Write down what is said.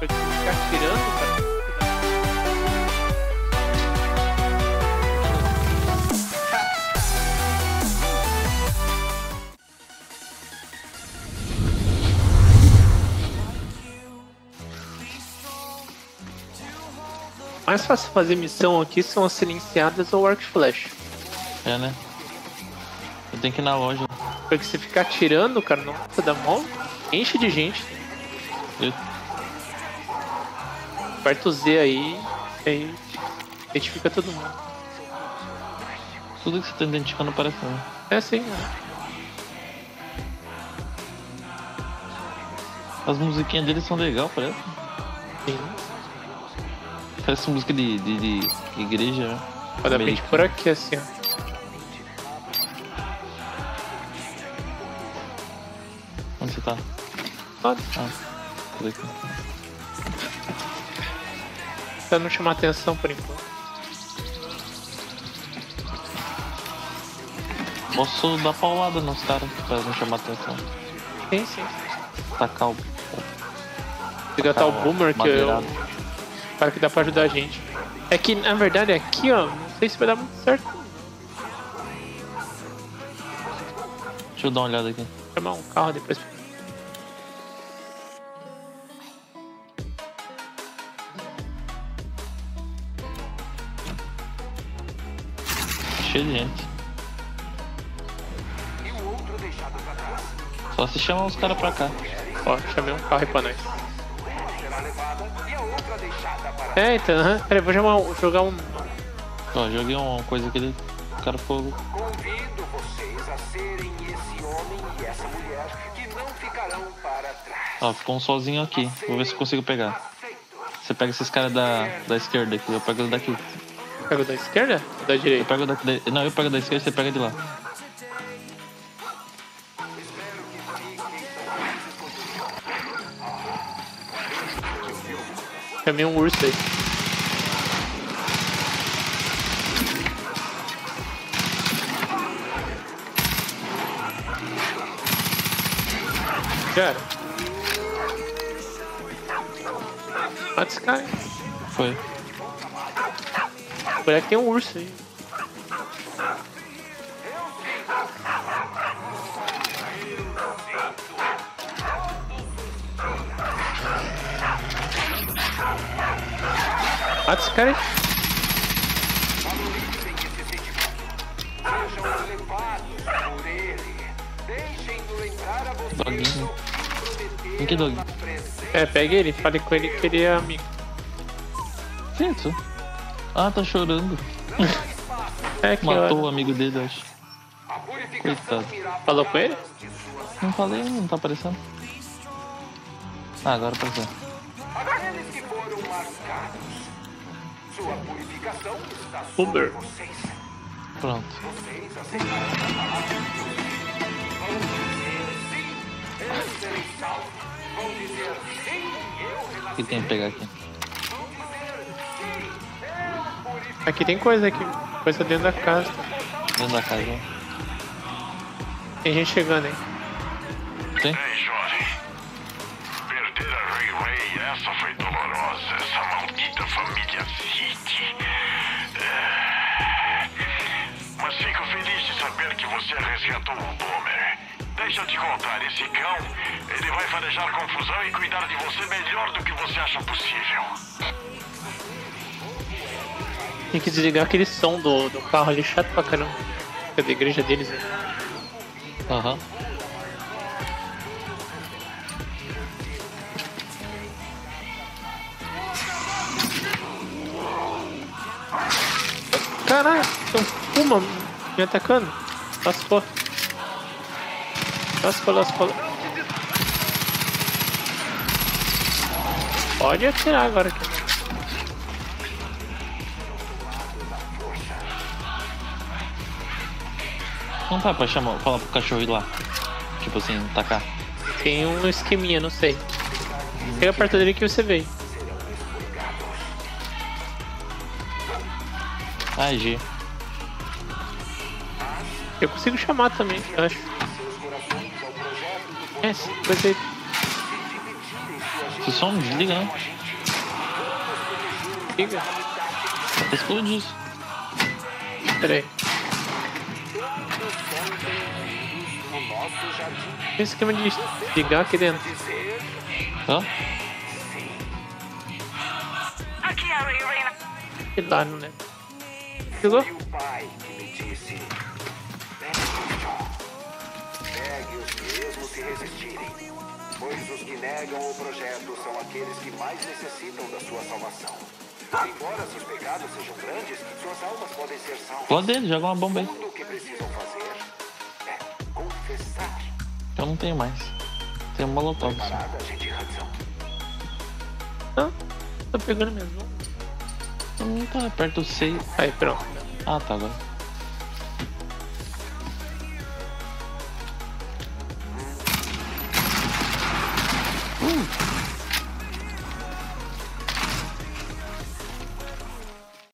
Porque se ficar tirando, cara. mais fácil fazer missão aqui são as silenciadas ou arc flash. É, né? Eu tenho que ir na loja. Porque se ficar tirando, cara, nossa, dá mó enche de gente. Eu... Aperta o Z aí, aí identifica todo mundo. Tudo que você tá identificando parece né? É assim, né? As musiquinhas deles são legais, parece. Sim. Parece música de, de, de igreja. né? Pra gente por aqui, assim, ó. Onde você tá? Pode. Ah, por aqui. Pra não chamar atenção por enquanto. Posso dar paulada nos caras pra não chamar atenção. Sim, sim. Tacar o. Resgatar o Boomer, que é madeirado. o cara que dá pra ajudar a gente. É que, na verdade, aqui, ó, não sei se vai dar muito certo. Deixa eu dar uma olhada aqui. Chamar um carro depois. Cheio de gente. Só se chamar os caras pra cá. Ó, chamei um carro aí pra nós. É, então, aham. Peraí, vou chamar, um- jogar um. Ó, joguei uma coisa aqui, ele- o cara fogo. Convido vocês a serem esse homem e essa mulher que não ficarão para trás. Ó, ficou um sozinho aqui. Vou ver se eu consigo pegar. Você pega esses caras da, da esquerda aqui, eu pego daqui. Pega o da esquerda ou da Eu direita? pego daqui. da- Não, eu pego da esquerda você pega de lá. Chamei um urso aí. Era. Mata esse cara. Foi. Por aqui tem um urso aí. Mata esse cara aí. Doguinho. o que prometeram Em que dog? na presença. É, pega ele, fale com ele que ele é amigo. Que isso? Ah, tá chorando. É que Matou o amigo dele, acho. Coitado. falou com ele? Não falei, não tá aparecendo. Ah, agora apareceu. Aqueles que foram marcados. Sua purificação está Uber. sobre vocês. Pronto. Vocês aceitaram a palavra de Deus. Vão dizer sim, eu serei salvo. Vão dizer sim, eu O que tem que pegar aqui? Aqui tem coisa aqui. Coisa dentro da casa. Dentro da casa. Tem gente chegando aí. Tem? Ei, jovem. Perder a Ray Ray, essa foi dolorosa. Essa maldita família City. É... Mas fico feliz de saber que você resgatou o Boomer. Deixa eu te contar, esse cão, ele vai farejar confusão e cuidar de você melhor do que você acha possível. Tem que desligar aquele som do, do carro ali, chato pra caramba. É da igreja deles, né? Aham. Caralho, tem um puma me atacando. Lascou. Lascou, lascou. Pode atirar agora aqui. Não dá pra chamar, falar pro cachorro ir lá. Tipo assim, tacar. Tem um esqueminha, não sei. Chega perto dele que você vê. Ah, é G. Eu consigo chamar também, eu acho. É, sim, coisa aí. Esse som desliga, não. Liga. Explode isso. Pera aí. Tem esquema de ligar aqui dentro. dizer Ó. Aqui é a Ray Reina. Que me disse. Pegue, John. Pegue os mesmos se resistirem. Pois os que negam o projeto são aqueles que mais necessitam da sua salvação. Embora seus pecados sejam grandes, suas almas podem ser salvas. Lá dele, joga uma bomba aí. Tudo o que precisam fazer é confessar. Eu não tenho mais. Tem um molotov só. Parada, gente Hudson. Não. Tô pegando mesmo. Não tá perto do 6. Aí, pronto. Ah, tá agora.